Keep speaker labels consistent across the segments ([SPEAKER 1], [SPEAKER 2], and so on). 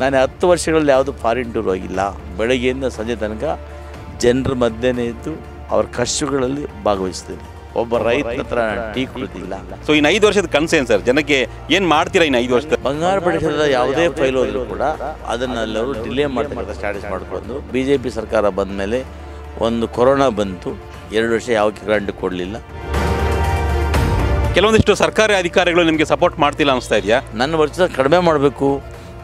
[SPEAKER 1] ನಾನು ಹತ್ತು ವರ್ಷಗಳಲ್ಲಿ ಯಾವುದು ಫಾರಿನ್ ಟೂರ್ ಹೋಗಿಲ್ಲ. ಬೆಳಗ್ಗೆಯಿಂದ ಸಂಜೆ ತನಕ ಜನರ ಮಧ್ಯೆನೇ ಇದ್ದು ಅವ್ರ ಕಷ್ಟಗಳಲ್ಲಿ ಭಾಗವಹಿಸ್ತೀನಿ. ಒಬ್ಬ ರೈತ ಹತ್ರ ಟೀ ಕುಡಿದಿಲ್ಲ
[SPEAKER 2] ಸೊ ಇನ್ನು ಐದು ವರ್ಷದ ಕನ್ಸೇನ್ ಸರ್? ಜನಕ್ಕೆ ಏನು ಮಾಡ್ತೀರಾ ಇನ್ನು ಐದು ವರ್ಷದ?
[SPEAKER 1] ಬಂಗಾರ ಪ್ರದೇಶದ ಯಾವುದೇ ಫೈಲ್ ಹೋದರೂ ಕೂಡ ಅದನ್ನೆಲ್ಲರೂ ಡಿಲೇ ಮಾಡ್ತಾ ಸ್ಟಾರ್ಟಿಸ್ ಮಾಡಿಕೊಂಡು. ಬಿ ಜೆ ಪಿ ಸರ್ಕಾರ ಬಂದ ಮೇಲೆ ಒಂದು ಕೊರೋನಾ ಬಂತು. ಎರಡು ವರ್ಷ ಯಾವ ಗ್ರಾಂಟ್ ಕೊಡಲಿಲ್ಲ.
[SPEAKER 2] ಕೆಲವೊಂದಿಷ್ಟು ಸರ್ಕಾರಿ ಅಧಿಕಾರಿಗಳು ನಿಮಗೆ ಸಪೋರ್ಟ್ ಮಾಡ್ತಿಲ್ಲ ಅನಿಸ್ತಾ ಇದೆಯಾ?
[SPEAKER 1] ನನ್ನ ವರ್ಷ ಕಡಿಮೆ ಮಾಡಬೇಕು.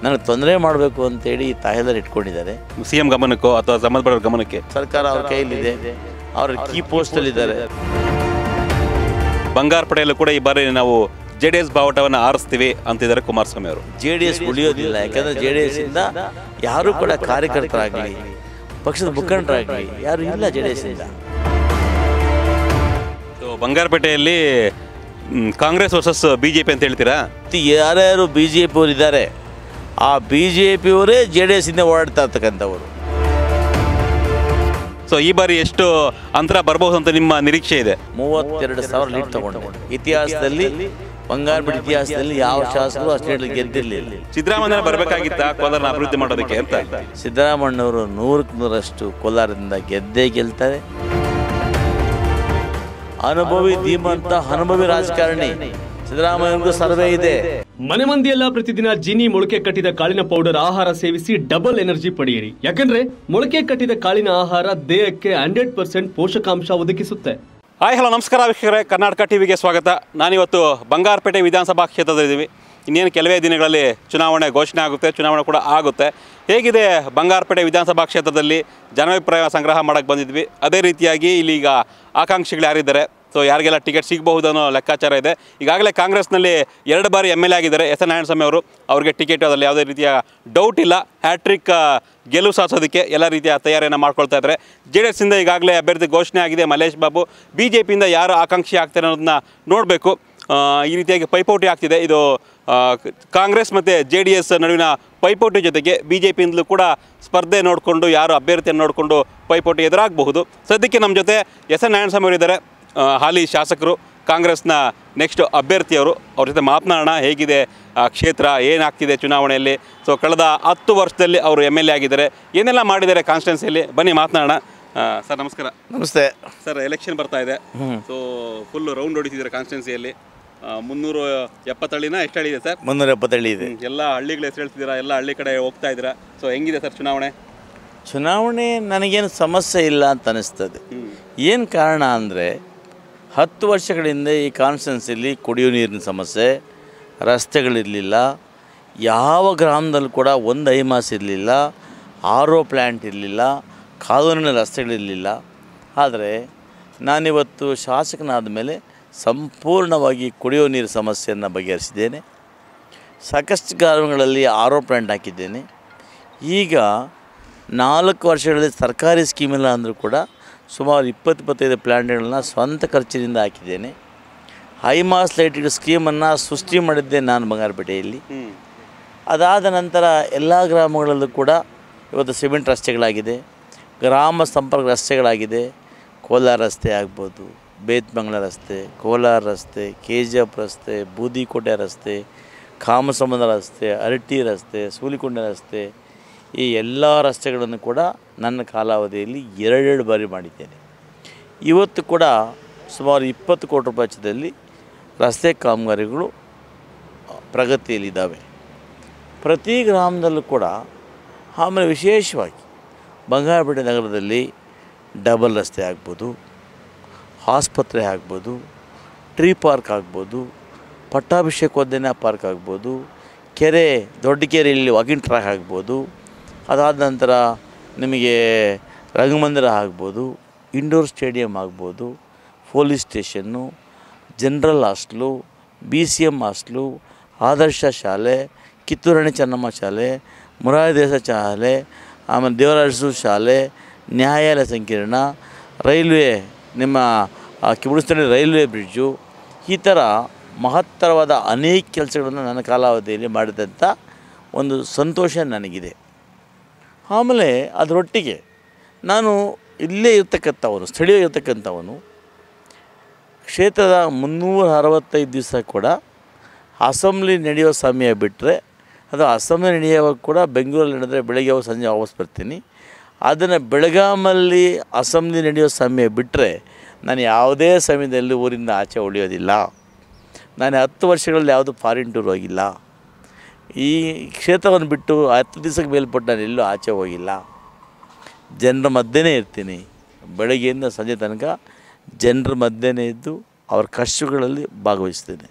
[SPEAKER 1] ನನಗೆ ತೊಂದರೆ ಮಾಡಬೇಕು ಅಂತೇಳಿ ತಾಯೆಲ್ಲರೂ ಇಟ್ಕೊಂಡಿದ್ದಾರೆ.
[SPEAKER 2] ಸಿ ಎಂ ಗಮನಕ್ಕೋ ಅಥವಾ ಸಂಬಂಧಪಟ್ಟ ಗಮನಕ್ಕೆ?
[SPEAKER 1] ಸರ್ಕಾರ ಅವ್ರ ಕೈಯಲ್ಲಿದೆ. ಅವ್ರ ಕೀ ಪೋಸ್ಟಲ್ಲಿದ್ದಾರೆ
[SPEAKER 2] ಬಂಗಾರ ಪಡೆಯಲು ಕೂಡ ಈ ಬಾರಿ ನಾವು ಜೆ ಡಿ ಎಸ್ ಬಾವುಟವನ್ನು ಆರಿಸ್ತೀವಿ ಅಂತಿದ್ದಾರೆ ಕುಮಾರಸ್ವಾಮಿ ಅವರು.
[SPEAKER 1] ಜೆ ಡಿ ಎಸ್ ಉಳಿಯೋದಿಲ್ಲ. ಯಾಕಂದರೆ ಜೆ ಡಿ ಎಸ್ ಇಂದ ಯಾರೂ ಕೂಡ ಕಾರ್ಯಕರ್ತರಾಗಲಿ ಪಕ್ಷದ ಮುಖಂಡರಾಗಲಿ ಯಾರು ಇಲ್ಲ ಜೆ ಡಿ ಎಸ್
[SPEAKER 2] ಇಂದ ಬಂಗಾರಪೇಟೆಯಲ್ಲಿ Congress versus B J P ಅಂತ ಹೇಳ್ತೀರಾ?
[SPEAKER 1] ಯಾರ್ಯಾರು ಬಿ ಜೆ ಪಿಯವರು ಇದ್ದಾರೆ ಆ ಬಿ ಜೆ ಪಿಯವರೇ ಜೆ ಡಿ ಎಸ್ಸಿಂದ ಓಡಾಡ್ತಾ ಇರ್ತಕ್ಕಂಥವ್ರು.
[SPEAKER 2] ಸೊ ಈ ಬಾರಿ ಎಷ್ಟು ಅಂತರ ಬರಬಹುದು ಅಂತ ನಿಮ್ಮ ನಿರೀಕ್ಷೆ ಇದೆ?
[SPEAKER 1] ಮೂವತ್ತೆರಡು ಸಾವಿರ ಲೀಡ್ ತಗೊಂಡು. ಇತಿಹಾಸದಲ್ಲಿ ಬಂಗಾರಪೇಟೆ ಇತಿಹಾಸದಲ್ಲಿ ಯಾವ ಶಾಸಕರು ಅಷ್ಟು ಗೆದ್ದಿರಲಿಲ್ಲ.
[SPEAKER 2] ಸಿದ್ದರಾಮಯ್ಯ ಬರಬೇಕಾಗಿತ್ತ? ಕೋಲಾರನ ಅಭಿವೃದ್ಧಿ ಮಾಡೋದಕ್ಕೆ ಅಂತ.
[SPEAKER 1] ಸಿದ್ದರಾಮಣ್ಣವರು ನೂರಕ್ಕೆ ನೂರಷ್ಟು ಕೋಲಾರದಿಂದ ಗೆದ್ದೇ ಗೆಲ್ತಾರೆ. ಅನುಭವಿ ಧೀಮಂತ ಅನುಭವಿ ರಾಜಕಾರಣಿ. ಸಿದ್ದರಾಮಯ್ಯನಿಗೂ ಸರ್ವೆ ಇದೆ.
[SPEAKER 3] ಮನೆ ಮಂದಿಯೆಲ್ಲ ಪ್ರತಿದಿನ ಜಿನಿ ಮೊಳಕೆ ಕಟ್ಟಿದ ಕಾಳಿನ ಪೌಡರ್ ಆಹಾರ ಸೇವಿಸಿ ಡಬಲ್ ಎನರ್ಜಿ ಪಡೆಯಿರಿ. ಯಾಕಂದ್ರೆ ಮೊಳಕೆ ಕಟ್ಟಿದ ಕಾಳಿನ ಆಹಾರ ದೇಹಕ್ಕೆ ಹಂಡ್ರೆಡ್ ಪರ್ಸೆಂಟ್ ಪೋಷಕಾಂಶ ಒದಗಿಸುತ್ತೆ.
[SPEAKER 2] ಹಾಯ್ ಹಲೋ ನಮಸ್ಕಾರ ವೀಕ್ಷಕರೇ. ಕರ್ನಾಟಕ ಟಿವಿಗೆ ಸ್ವಾಗತ. ನಾನಿವತ್ತು ಬಂಗಾರಪೇಟೆ ವಿಧಾನಸಭಾ ಕ್ಷೇತ್ರದಲ್ಲಿದ್ದೀವಿ. ಇನ್ನೇನು ಕೆಲವೇ ದಿನಗಳಲ್ಲಿ ಚುನಾವಣೆ ಘೋಷಣೆ ಆಗುತ್ತೆ ಚುನಾವಣೆ ಕೂಡ ಆಗುತ್ತೆ. ಹೇಗಿದೆ ಬಂಗಾರಪೇಟೆ ವಿಧಾನಸಭಾ ಕ್ಷೇತ್ರದಲ್ಲಿ? ಜನಾಭಿಪ್ರಾಯ ಸಂಗ್ರಹ ಮಾಡೋಕ್ಕೆ ಬಂದಿದ್ವಿ. ಅದೇ ರೀತಿಯಾಗಿ ಇಲ್ಲಿ ಈಗ ಆಕಾಂಕ್ಷಿಗಳು ಯಾರಿದ್ದಾರೆ? ಸೊ ಯಾರಿಗೆಲ್ಲ ಟಿಕೆಟ್ ಸಿಗಬಹುದು ಅನ್ನೋ ಲೆಕ್ಕಾಚಾರ ಇದೆ. ಈಗಾಗಲೇ ಕಾಂಗ್ರೆಸ್ನಲ್ಲಿ ಎರಡು ಬಾರಿ ಎಂ ಎಲ್ ಎ ಆಗಿದ್ದಾರೆ. ಎಸ್ ಎನ್ ಅವರು ಅವರಿಗೆ ಟಿಕೆಟ್ ಅದರಲ್ಲಿ ಯಾವುದೇ ರೀತಿಯ ಡೌಟ್ ಇಲ್ಲ. ಹ್ಯಾಟ್ರಿಕ್ ಗೆಲುವು ಸಾಧಿಸೋದಕ್ಕೆ ಎಲ್ಲ ರೀತಿಯ ತಯಾರಿಯನ್ನು ಮಾಡ್ಕೊಳ್ತಾ ಇದ್ದಾರೆ. ಜೆ ಡಿ ಎಸ್ಸಿಂದ ಈಗಾಗಲೇ ಅಭ್ಯರ್ಥಿ ಘೋಷಣೆ ಆಗಿದೆ. ಮಲೇಶ್ ಬಾಬು. ಬಿ ಜೆ ಪಿಯಿಂದ ಯಾರು ಆಕಾಂಕ್ಷಿ ಆಗ್ತಾರೆ ಅನ್ನೋದನ್ನ ನೋಡಬೇಕು. ಈ ರೀತಿಯಾಗಿ ಪೈಪೋಟಿ ಆಗ್ತಿದೆ. ಇದು ಕಾಂಗ್ರೆಸ್ ಮತ್ತು ಜೆ ಡಿ ಎಸ್ ನಡುವಿನ ಪೈಪೋಟಿ ಜೊತೆಗೆ ಬಿ ಜೆ ಪಿಯಿಂದಲೂ ಕೂಡ ಸ್ಪರ್ಧೆ ನೋಡಿಕೊಂಡು ಯಾರು ಅಭ್ಯರ್ಥಿಯನ್ನು ನೋಡಿಕೊಂಡು ಪೈಪೋಟಿ ಎದುರಾಗಬಹುದು. ಸದ್ಯಕ್ಕೆ ನಮ್ಮ ಜೊತೆ ಎಸ್ ಎನ್ ನಾರಾಯಣಸ್ವಾಮಿ ಅವರು ಇದ್ದಾರೆ ಆ, ಹಾಲಿ ಶಾಸಕರು ಕಾಂಗ್ರೆಸ್ನ ನೆಕ್ಸ್ಟ್ ಅಭ್ಯರ್ಥಿಯವರು ಅವ್ರ ಜೊತೆ ಮಾತನಾಡೋಣ ಹೇಗಿದೆ ಆ, ಕ್ಷೇತ್ರ ಏನಾಗ್ತಿದೆ ಚುನಾವಣೆಯಲ್ಲಿ? ಸೊ ಕಳೆದ ಹತ್ತು ವರ್ಷದಲ್ಲಿ ಅವರು ಎಂ ಎಲ್ ಎ ಆಗಿದ್ದಾರೆ. ಏನೆಲ್ಲ ಮಾಡಿದ್ದಾರೆ ಕಾನ್ಸ್ಟಿಟ್ಯೂನ್ಸಿಯಲ್ಲಿ ಬನ್ನಿ ಮಾತನಾಡೋಣ. ಸರ್ ನಮಸ್ಕಾರ.
[SPEAKER 1] ನಮಸ್ತೆ.
[SPEAKER 2] ಸರ್ ಎಲೆಕ್ಷನ್ ಬರ್ತಾ ಇದೆ. ಸೊ ಫುಲ್ ರೌಂಡ್ ಹೊಡಿತಿದ್ದಾರೆ ಕಾನ್ಸ್ಟಿಟ್ಯೂನ್ಸಿಯಲ್ಲಿ ಮುನ್ನೂರು ಎಪ್ಪತ್ತಳ್ಳಿನ ಎಷ್ಟು ಹಳ್ಳಿ ಇದೆ ಸರ್?
[SPEAKER 1] ಮುನ್ನೂರ ಎಪ್ಪತ್ತಳ್ಳಿ ಇದೆ.
[SPEAKER 2] ಎಲ್ಲ ಹಳ್ಳಿಗಳ ಹೆಸರು ಹೇಳ್ತಿದ್ದೀರಾ? ಎಲ್ಲ ಹಳ್ಳಿ ಕಡೆ ಹೋಗ್ತಾ ಇದ್ದೀರಾ? ಸೊ ಹೆಂಗಿದೆ ಸರ್ ಚುನಾವಣೆ?
[SPEAKER 1] ಚುನಾವಣೆ ನನಗೇನು ಸಮಸ್ಯೆ ಇಲ್ಲ ಅಂತ ಅನಿಸ್ತದೆ. ಏನು ಕಾರಣ ಅಂದರೆ ಹತ್ತು ವರ್ಷಗಳಿಂದ ಈ ಕಾನ್ಸ್ಟೆನ್ಸಿಲಿ ಕುಡಿಯೋ ನೀರಿನ ಸಮಸ್ಯೆ, ರಸ್ತೆಗಳಿರಲಿಲ್ಲ, ಯಾವ ಗ್ರಾಮದಲ್ಲೂ ಕೂಡ ಒಂದು ಐಮಾಸ್ ಇರಲಿಲ್ಲ, ಆರ್ ಒ ಪ್ಲ್ಯಾಂಟ್ ಇರಲಿಲ್ಲ ಕಾನೂನಿನ ರಸ್ತೆಗಳಿರಲಿಲ್ಲ. ಆದರೆ ನಾನಿವತ್ತು ಶಾಸಕನಾದ ಮೇಲೆ ಸಂಪೂರ್ಣವಾಗಿ ಕುಡಿಯೋ ನೀರು ಸಮಸ್ಯೆಯನ್ನು ಬಗೆಹರಿಸಿದ್ದೇನೆ. ಸಾಕಷ್ಟು ಗ್ರಾಮಗಳಲ್ಲಿ ಆರ್ ಒ ಪ್ಲ್ಯಾಂಟ್ ಹಾಕಿದ್ದೇನೆ. ಈಗ ನಾಲ್ಕು ವರ್ಷಗಳಲ್ಲಿ ಸರ್ಕಾರಿ ಸ್ಕೀಮಿಲ್ಲ ಅಂದರೂ ಕೂಡ ಸುಮಾರು ಇಪ್ಪತ್ತು ಇಪ್ಪತ್ತೈದು ಪ್ಲ್ಯಾಂಟ್ಗಳನ್ನ ಸ್ವಂತ ಖರ್ಚಿನಿಂದ ಹಾಕಿದ್ದೇನೆ. ಹೈಮಾಸ್ ಲೈಟಿಂಗ್ ಸ್ಕೀಮನ್ನು ಸೃಷ್ಟಿ ಮಾಡಿದ್ದೆ ನಾನು ಬಂಗಾರಪೇಟೆಯಲ್ಲಿ. ಅದಾದ ನಂತರ ಎಲ್ಲ ಗ್ರಾಮಗಳಲ್ಲೂ ಕೂಡ ಇವತ್ತು ಸಿಮೆಂಟ್ ರಸ್ತೆಗಳಾಗಿದೆ ಗ್ರಾಮ ಸಂಪರ್ಕ ರಸ್ತೆಗಳಾಗಿದೆ. ಕೋಲಾರ ರಸ್ತೆ ಆಗ್ಬೋದು ಬೇತ್ಮಂಗ್ಲ ರಸ್ತೆ ಕೋಲಾರ ರಸ್ತೆ ಕೆ ಜಿ ಎಫ್ ರಸ್ತೆ ಬೂದಿಕೋಟೆ ರಸ್ತೆ ಕಾಮಸಮುದ್ರ ರಸ್ತೆ ಅರಟಿ ರಸ್ತೆ ಸೂಲಿಕೊಂಡ ರಸ್ತೆ ಈ ಎಲ್ಲ ರಸ್ತೆಗಳನ್ನು ಕೂಡ ನನ್ನ ಕಾಲಾವಧಿಯಲ್ಲಿ ಎರಡೆರಡು ಬಾರಿ ಮಾಡಿದ್ದೇನೆ. ಇವತ್ತು ಕೂಡ ಸುಮಾರು ಇಪ್ಪತ್ತು ಕೋಟಿ ರೂಪಾಯಿ ವೆಚ್ಚದಲ್ಲಿ ರಸ್ತೆ ಕಾಮಗಾರಿಗಳು ಪ್ರಗತಿಯಲ್ಲಿದ್ದಾವೆ. ಪ್ರತಿ ಗ್ರಾಮದಲ್ಲೂ ಕೂಡ, ಆಮೇಲೆ ವಿಶೇಷವಾಗಿ ಬಂಗಾರಪೇಟೆ ನಗರದಲ್ಲಿ ಡಬಲ್ ರಸ್ತೆ ಆಗ್ಬೋದು, ಆಸ್ಪತ್ರೆ ಆಗ್ಬೋದು, ಟ್ರೀ ಪಾರ್ಕ್ ಆಗ್ಬೋದು ಪಟ್ಟಾಭಿಷೇಕೋದ್ಯಾನ ಪಾರ್ಕ್ ಆಗ್ಬೋದು, ಕೆರೆ, ದೊಡ್ಡ ಕೆರೆಯಲ್ಲಿ ವಾಕಿಂಗ್ ಟ್ರ್ಯಾಕ್ ಆಗ್ಬೋದು, ಅದಾದ ನಂತರ ನಿಮಗೆ ರಂಗಮಂದಿರ ಆಗ್ಬೋದು, ಇಂಡೋರ್ ಸ್ಟೇಡಿಯಂ ಆಗ್ಬೋದು, police station, general hostel, B C M hostel, ಆದರ್ಶ ಶಾಲೆ ಕಿತ್ತೂರಾಣಿ ಚೆನ್ನಮ್ಮ ಶಾಲೆ, ಮುರಾರಿ ದೇಸಾಯಿ ಶಾಲೆ, ಆಮೇಲೆ ದೇವರಾಜು ಶಾಲೆ, ನ್ಯಾಯಾಲಯ ಸಂಕೀರ್ಣ, ರೈಲ್ವೆ, ನಿಮ್ಮ ಕಿಬುಡಿಸ್ತಳಿ ರೈಲ್ವೆ ಬ್ರಿಡ್ಜು, ಈ ಥರ ಮಹತ್ತರವಾದ ಅನೇಕ ಕೆಲಸಗಳನ್ನು ನನ್ನ ಕಾಲಾವಧಿಯಲ್ಲಿ ಮಾಡಿದಂಥ ಒಂದು ಸಂತೋಷ ನನಗಿದೆ. ಆಮೇಲೆ ಅದರೊಟ್ಟಿಗೆ ನಾನು ಇಲ್ಲೇ ಇರ್ತಕ್ಕಂಥವನು, ಸ್ಥಳೀಯ ಇರ್ತಕ್ಕಂಥವನು, ಕ್ಷೇತ್ರದ ಮುನ್ನೂರ ಅರವತ್ತೈದು ದಿವಸ ಕೂಡ ಅಸೆಂಬ್ಲಿ ನಡೆಯೋ ಸಮಯ ಬಿಟ್ಟರೆ ಅದು ಅಸೆಂಬ್ಲಿ ನಡೆಯುವಾಗ ಕೂಡ ಬೆಂಗಳೂರಲ್ಲಿ ನಡೆದರೆ ಬೆಳಗ್ಗೆ ಹೋಗಿ ಸಂಜೆ ವಾಪಸ್ ಬರ್ತೀನಿ. ಅದನ್ನು ಬೆಳಗಾಮಲ್ಲಿ ಅಸೆಂಬ್ಲಿ ನಡೆಯೋ ಸಮಯ ಬಿಟ್ಟರೆ ನಾನು ಯಾವುದೇ ಸಮಯದಲ್ಲಿ ಊರಿಂದ ಆಚೆ ಉಳಿಯೋದಿಲ್ಲ. ನಾನು ಹತ್ತು ವರ್ಷಗಳಲ್ಲಿ ಯಾವುದು ಫಾರಿನ್ ಟೂರ್ ಹೋಗಿಲ್ಲ. ಈ ಕ್ಷೇತ್ರವನ್ನು ಬಿಟ್ಟು ಹತ್ತು ದಿವಸಕ್ಕೆ ಮೇಲ್ಪಟ್ಟು ನಾನು ಎಲ್ಲೂ ಆಚೆ ಹೋಗಿಲ್ಲ. ಜನರ ಮಧ್ಯೆನೇ ಇರ್ತೀನಿ. ಬೆಳಗ್ಗೆಯಿಂದ ಸಂಜೆ ತನಕ ಜನರ ಮಧ್ಯೆನೇ ಇದ್ದು ಅವ್ರ ಕಷ್ಟಗಳಲ್ಲಿ ಭಾಗವಹಿಸ್ತೇನೆ.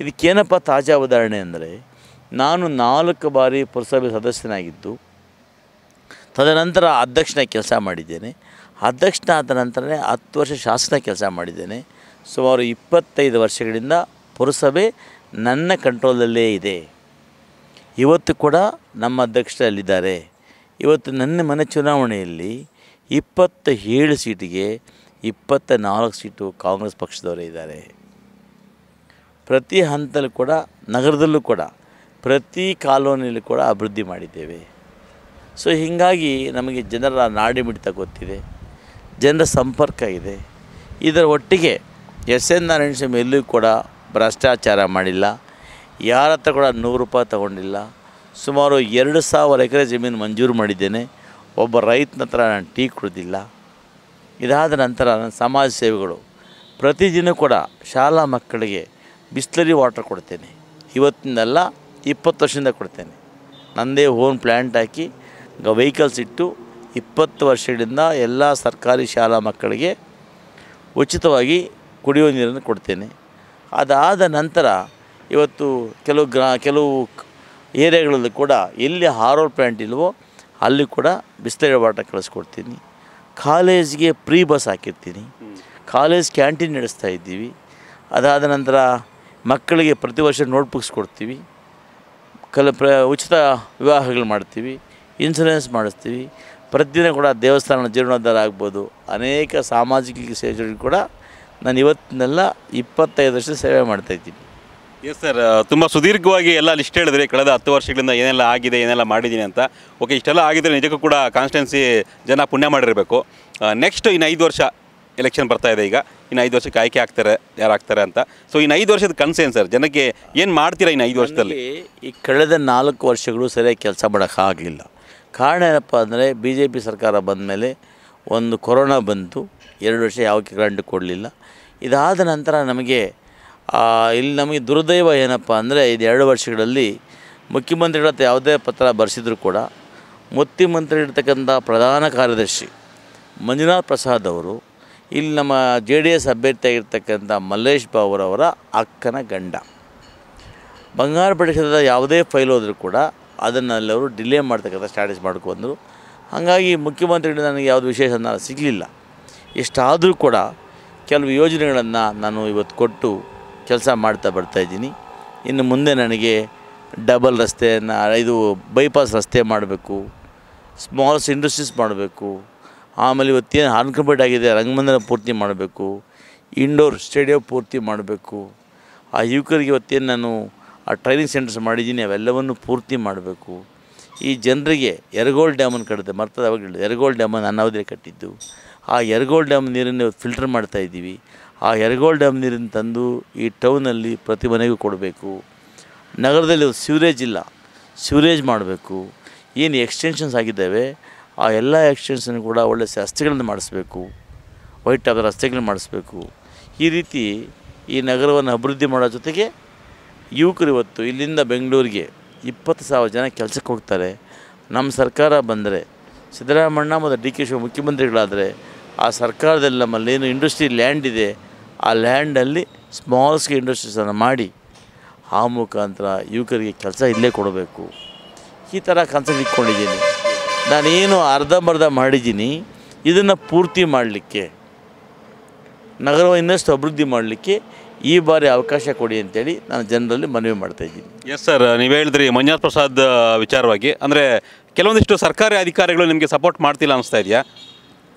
[SPEAKER 1] ಇದಕ್ಕೇನಪ್ಪ ತಾಜಾ ಉದಾಹರಣೆ ಅಂದರೆ, ನಾನು ನಾಲ್ಕು ಬಾರಿ ಪುರಸಭೆ ಸದಸ್ಯನಾಗಿದ್ದು, ತದನಂತರ ಅಧ್ಯಕ್ಷನ ಕೆಲಸ ಮಾಡಿದ್ದೇನೆ. ಅಧ್ಯಕ್ಷನ ಆದ ನಂತರನೇ ಹತ್ತು ವರ್ಷ ಶಾಸನ ಕೆಲಸ ಮಾಡಿದ್ದೇನೆ. ಸುಮಾರು ಇಪ್ಪತ್ತೈದು ವರ್ಷಗಳಿಂದ ಪುರಸಭೆ ನನ್ನ ಕಂಟ್ರೋಲಲ್ಲೇ ಇದೆ. ಇವತ್ತು ಕೂಡ ನಮ್ಮ ಅಧ್ಯಕ್ಷರಲ್ಲಿದ್ದಾರೆ. ಇವತ್ತು ನನ್ನ ಮನೆ ಚುನಾವಣೆಯಲ್ಲಿ ಇಪ್ಪತ್ತ ಏಳು ಸೀಟಿಗೆ ಇಪ್ಪತ್ತ ನಾಲ್ಕು ಸೀಟು ಕಾಂಗ್ರೆಸ್ ಪಕ್ಷದವರೇ ಇದ್ದಾರೆ. ಪ್ರತಿ ಹಂತದಲ್ಲೂ ಕೂಡ, ನಗರದಲ್ಲೂ ಕೂಡ, ಪ್ರತಿ ಕಾಲೋನಿಯಲ್ಲೂ ಕೂಡ ಅಭಿವೃದ್ಧಿ ಮಾಡಿದ್ದೇವೆ. ಸೊ, ಹೀಗಾಗಿ ನಮಗೆ ಜನರ ನಾಡಿ ಮಿಡಿತ ಗೊತ್ತಿದೆ, ಜನರ ಸಂಪರ್ಕ ಇದೆ. ಇದರ ಒಟ್ಟಿಗೆ ಎಸ್ ಎನ್ ನಾರಾಯಣ ಸ್ವಾಮಿ ಎಲ್ಲೂ ಕೂಡ ಭ್ರಷ್ಟಾಚಾರ ಮಾಡಿಲ್ಲ. ಯಾರ ಹತ್ರ ಕೂಡ ನೂರು ರೂಪಾಯಿ ತಗೊಂಡಿಲ್ಲ. ಸುಮಾರು ಎರಡು ಸಾವಿರ ಎಕರೆ ಜಮೀನು ಮಂಜೂರು ಮಾಡಿದ್ದೇನೆ. ಒಬ್ಬ ರೈತನ ಹತ್ರ ನಾನು ಟೀ ಕುಡಿದಿಲ್ಲ. ಇದಾದ ನಂತರ ನನ್ನ ಸಮಾಜ ಸೇವೆಗಳು. ಪ್ರತಿದಿನ ಕೂಡ ಶಾಲಾ ಮಕ್ಕಳಿಗೆ ಬಿಸ್ಲರಿ ವಾಟರ್ ಕೊಡ್ತೇನೆ. ಇವತ್ತಿನಲ್ಲ ಇಪ್ಪತ್ತು ವರ್ಷದಿಂದ ಕೊಡ್ತೇನೆ. ನನ್ನದೇ ಓನ್ ಪ್ಲ್ಯಾಂಟ್ ಹಾಕಿ ವೆಹಿಕಲ್ಸ್ ಇಟ್ಟು ಇಪ್ಪತ್ತು ವರ್ಷಗಳಿಂದ ಎಲ್ಲ ಸರ್ಕಾರಿ ಶಾಲಾ ಮಕ್ಕಳಿಗೆ ಉಚಿತವಾಗಿ ಕುಡಿಯುವ ನೀರನ್ನು ಕೊಡ್ತೇನೆ. ಅದಾದ ನಂತರ ಇವತ್ತು ಕೆಲವು ಗ್ರಾ, ಕೆಲವು ಏರಿಯಾಗಳಲ್ಲಿ ಕೂಡ ಎಲ್ಲಿ ಹಾರೋ ಪ್ಲ್ಯಾಂಟ್ ಇಲ್ವೋ ಅಲ್ಲಿ ಕೂಡ ಬಿಸ್ಲರಿ ವಾಟರ್ ಕಳಿಸ್ಕೊಡ್ತೀನಿ. ಕಾಲೇಜ್ಗೆ ಪ್ರೀ ಬಸ್ ಹಾಕಿರ್ತೀನಿ. ಕಾಲೇಜ್ ಕ್ಯಾಂಟೀನ್ ನಡೆಸ್ತಾ ಇದ್ದೀವಿ. ಅದಾದ ನಂತರ ಮಕ್ಕಳಿಗೆ ಪ್ರತಿ ವರ್ಷ ನೋಟ್ಬುಕ್ಸ್ ಕೊಡ್ತೀವಿ. ಕಲ, ಪ್ರ, ಉಚಿತ ವಿವಾಹಗಳು ಮಾಡ್ತೀವಿ. ಇನ್ಸೂರೆನ್ಸ್ ಮಾಡಿಸ್ತೀವಿ. ಪ್ರತಿದಿನ ಕೂಡ ದೇವಸ್ಥಾನ ಜೀರ್ಣೋದ್ಧಾರ ಆಗ್ಬೋದು. ಅನೇಕ ಸಾಮಾಜಿಕ ಸೇವೆಗಳು ಕೂಡ ನಾನು ಇವತ್ತಿನೆಲ್ಲ ಇಪ್ಪತ್ತೈದು ವರ್ಷ ಸೇವೆ ಮಾಡ್ತಾಯಿದ್ದೀನಿ
[SPEAKER 2] ಎಸ್ ಸರ್ ತುಂಬ ಸುದೀರ್ಘವಾಗಿ ಎಲ್ಲ ಲಿಸ್ಟ್ ಹೇಳಿದ್ರಿ. ಕಳೆದ ಹತ್ತು ವರ್ಷಗಳಿಂದ ಏನೆಲ್ಲ ಆಗಿದೆ, ಏನೆಲ್ಲ ಮಾಡಿದ್ದೀನಿ ಅಂತ. ಓಕೆ ಇಷ್ಟೆಲ್ಲ ಆಗಿದ್ರೆ ನಿಜಕ್ಕೂ ಕೂಡ ಕಾನ್ಸ್ಟೆನ್ಸಿ ಜನ ಪುಣ್ಯ ಮಾಡಿರಬೇಕು. ನೆಕ್ಸ್ಟ್ ಇನ್ನು ಐದು ವರ್ಷ ಎಲೆಕ್ಷನ್ ಬರ್ತಾ ಇದೆ ಈಗ. ಇನ್ನು ಐದು ವರ್ಷಕ್ಕೆ ಆಯ್ಕೆ ಆಗ್ತಾರೆ ಯಾರು ಆಗ್ತಾರೆ ಅಂತ. ಸೊ ಇನ್ನು ಐದು ವರ್ಷದ ಕನಸೇನು ಸರ್ ಜನಕ್ಕೆ ಏನು ಮಾಡ್ತೀರಾ ಇನ್ನು ಐದು ವರ್ಷದಲ್ಲಿ?
[SPEAKER 1] ಈ ಕಳೆದ ನಾಲ್ಕು ವರ್ಷಗಳು ಸರಿಯಾಗಿ ಕೆಲಸ ಮಾಡೋಕ್ಕಾಗಲಿಲ್ಲ ಕಾರಣ ಏನಪ್ಪ ಅಂದರೆ ಬಿ ಜೆ ಪಿ ಸರ್ಕಾರ ಬಂದ ಮೇಲೆ ಒಂದು ಕೊರೋನಾ ಬಂತು. ಎರಡು ವರ್ಷ ಯಾವ ಗ್ರಾಂಟ್ ಕೊಡಲಿಲ್ಲ. ಇದಾದ ನಂತರ ನಮಗೆ ಇಲ್ಲಿ ನಮಗೆ ದುರ್ದೈವ ಏನಪ್ಪ ಅಂದರೆ ಇದು ಎರಡು ವರ್ಷಗಳಲ್ಲಿ ಮುಖ್ಯಮಂತ್ರಿಗಳ ಯಾವುದೇ ಪತ್ರ ಬರೆಸಿದ್ರು ಕೂಡ ಮುಖ್ಯಮಂತ್ರಿ ಇರ್ತಕ್ಕಂಥ ಪ್ರಧಾನ ಕಾರ್ಯದರ್ಶಿ ಮಂಜುನಾಥ್ ಪ್ರಸಾದ್ ಅವರು, ಇಲ್ಲಿ ನಮ್ಮ ಜೆ ಡಿ ಎಸ್ ಅಭ್ಯರ್ಥಿಯಾಗಿರ್ತಕ್ಕಂಥ ಮಲ್ಲೇಶ್ ಬಾಬುರವರ ಅಕ್ಕನ ಗಂಡ. ಬಂಗಾರ ಪ್ರದೇಶದ ಯಾವುದೇ ಫೈಲ್ ಹೋದರೂ ಕೂಡ ಅದನ್ನು ಅಲ್ಲಿ ಅವರು ಡಿಲೇ ಮಾಡ್ತಕ್ಕಂಥ ಸ್ಟ್ಯಾಟಸ್ ಮಾಡ್ಕೊಂಡ್ರು ಹಾಗಾಗಿ ಮುಖ್ಯಮಂತ್ರಿಗಳು ನನಗೆ ಯಾವುದು ವಿಶೇಷ ಸಿಗಲಿಲ್ಲ. ಇಷ್ಟಾದರೂ ಕೂಡ ಕೆಲವು ಯೋಜನೆಗಳನ್ನು ನಾನು ಇವತ್ತು ಕೊಟ್ಟು ಕೆಲಸ ಮಾಡ್ತಾ ಬರ್ತಾಯಿದ್ದೀನಿ ಇನ್ನು ಮುಂದೆ ನನಗೆ ಡಬಲ್ ರಸ್ತೆಯನ್ನು, ಇದು ಬೈಪಾಸ್ ರಸ್ತೆ ಮಾಡಬೇಕು ಸ್ಮಾಲ್ಸ್ ಇಂಡಸ್ಟ್ರೀಸ್ ಮಾಡಬೇಕು, ಆಮೇಲೆ ಇವತ್ತೇನು ಅನ್ಕಂಪ್ಲೀಟ್ ಆಗಿದೆ, ರಂಗಮಂದಿರ ಪೂರ್ತಿ ಮಾಡಬೇಕು ಇಂಡೋರ್ ಸ್ಟೇಡಿಯಂ ಪೂರ್ತಿ ಮಾಡಬೇಕು, ಆ ಯುವಕರಿಗೆ ಇವತ್ತೇನು ನಾನು ಆ ಟ್ರೈನಿಂಗ್ ಸೆಂಟರ್ಸ್ ಮಾಡಿದ್ದೀನಿ, ಅವೆಲ್ಲವನ್ನು ಪೂರ್ತಿ ಮಾಡಬೇಕು. ಈ ಜನರಿಗೆ ಎರಗೋಲ್ ಡ್ಯಾಮನ್ನು ಕಟ್ಟಿದೆ, ಮರ್ತದ ಅವಾಗ ಎರಗೋಲ್ ಡ್ಯಾಮನ್ನು ಅವಧಿಯಲ್ಲಿ ಕಟ್ಟಿದ್ದು. ಆ ಎರಗೋಲ್ ಡ್ಯಾಮ್ ನೀರನ್ನು ಫಿಲ್ಟರ್ ಮಾಡ್ತಾ ಇದ್ದೀವಿ. ಆ ಎರಗೋಲ್ ಡ್ಯಾಮ್ ನೀರನ್ನು ತಂದು ಈ ಟೌನಲ್ಲಿ ಪ್ರತಿ ಮನೆಗೂ ಕೊಡಬೇಕು. ನಗರದಲ್ಲಿ ಸಿವರೇಜ್ ಇಲ್ಲ. ಸಿವರೇಜ್ ಮಾಡಬೇಕು. ಏನು ಎಕ್ಸ್ಟೆನ್ಷನ್ಸ್ ಆಗಿದ್ದಾವೆ? ಆ ಎಲ್ಲ ಎಕ್ಸ್ಟೆನ್ಷನ್ ಕೂಡ ಒಳ್ಳೆ ರಸ್ತೆಗಳನ್ನು ಮಾಡಿಸ್ಬೇಕು. ವೈಟ್ ಆದ ರಸ್ತೆಗಳನ್ನ ಮಾಡಿಸ್ಬೇಕು. ಈ ರೀತಿ ಈ ನಗರವನ್ನು ಅಭಿವೃದ್ಧಿ ಮಾಡೋ ಜೊತೆಗೆ ಯುವಕರು ಇವತ್ತು ಇಲ್ಲಿಂದ ಬೆಂಗಳೂರಿಗೆ ಇಪ್ಪತ್ತು ಸಾವಿರ ಜನ ಕೆಲಸಕ್ಕೆ ಹೋಗ್ತಾರೆ. ನಮ್ಮ ಸರ್ಕಾರ ಬಂದರೆ ಸಿದ್ದರಾಮಣ್ಣ ಮತ್ತು ಡಿ ಕೆ ಶಿವ ಮುಖ್ಯಮಂತ್ರಿಗಳಾದರೆ ಆ ಸರ್ಕಾರದಲ್ಲಿ ನಮ್ಮಲ್ಲಿ ಏನು ಇಂಡಸ್ಟ್ರಿ ಲ್ಯಾಂಡ್ ಇದೆ ಆ ಲ್ಯಾಂಡಲ್ಲಿ ಸ್ಮಾಲ್ ಸ್ಕೇಲ್ ಇಂಡಸ್ಟ್ರೀಸನ್ನು ಮಾಡಿ ಆ ಮುಖಾಂತರ ಯುವಕರಿಗೆ ಕೆಲಸ ಇಲ್ಲೇ ಕೊಡಬೇಕು. ಈ ಥರ ಕನಸನ್ನು ಇಟ್ಕೊಂಡಿದ್ದೀನಿ. ನಾನೇನು ಅರ್ಧಂಬರ್ಧ ಮಾಡಿದ್ದೀನಿ. ಇದನ್ನು ಪೂರ್ತಿ ಮಾಡಲಿಕ್ಕೆ ನಗರ ಇನ್ನಷ್ಟು ಅಭಿವೃದ್ಧಿ ಮಾಡಲಿಕ್ಕೆ ಈ ಬಾರಿ ಅವಕಾಶ ಕೊಡಿ ಅಂತೇಳಿ ನಾನು ಜನರಲ್ಲಿ ಮನವಿ ಮಾಡ್ತಾ ಇದ್ದೀನಿ.
[SPEAKER 2] ಎಸ್ ಸರ್ ನೀವು ಹೇಳಿದ್ರಿ ಮಂಜುನಾಥ್ ಪ್ರಸಾದ್ ವಿಚಾರವಾಗಿ. ಅಂದರೆ ಕೆಲವೊಂದಿಷ್ಟು ಸರ್ಕಾರಿ ಅಧಿಕಾರಿಗಳು ನಿಮಗೆ ಸಪೋರ್ಟ್ ಮಾಡ್ತಿಲ್ಲ ಅನಿಸ್ತಾ ಇದೆಯಾ?